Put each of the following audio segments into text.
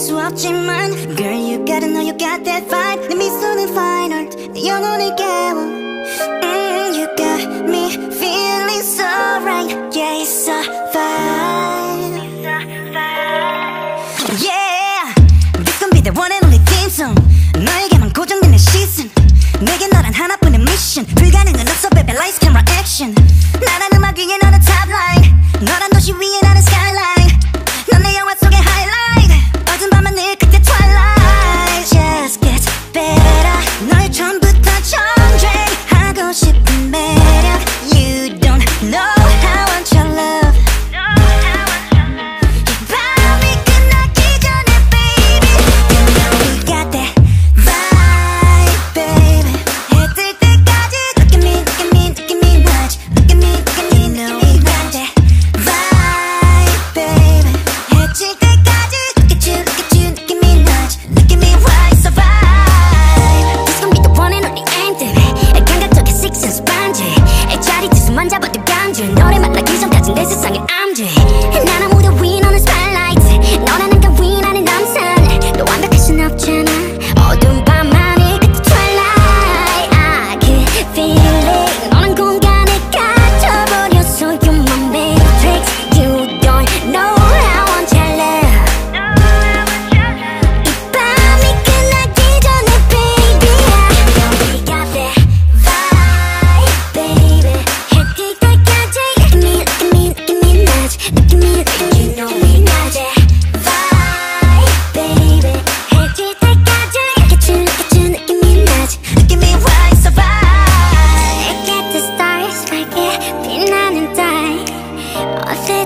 수 없지만 Girl you gotta know you got that vibe 내 미소는 fine art 내 영혼을 깨워 mm, You got me feeling so right Yeah it's a vibe Yeah This gon' be the one and only theme song 너에게만 고정된 내 시선 내게 너란 하나뿐인 미션 불가능은 없어 baby lights camera action 나란 음악 위에 너는 top line 너란 도시 위에 나는 자리 두수만 잡아도 간질 너를 만나기 전까진 내 세상에 암지 난 아무도 위 너는 spotlight 너라는 가위 나는 남산 너 완벽할 순 없잖아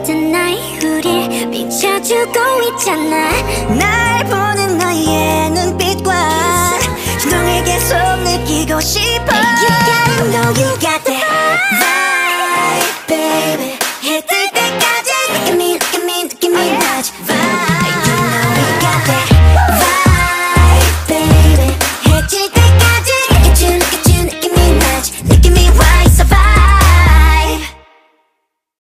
어쨌든 나의 우릴 비춰주고 있잖아. 날 보는 너의 눈빛과 너에게 손 느끼고 싶어. You gotta know you got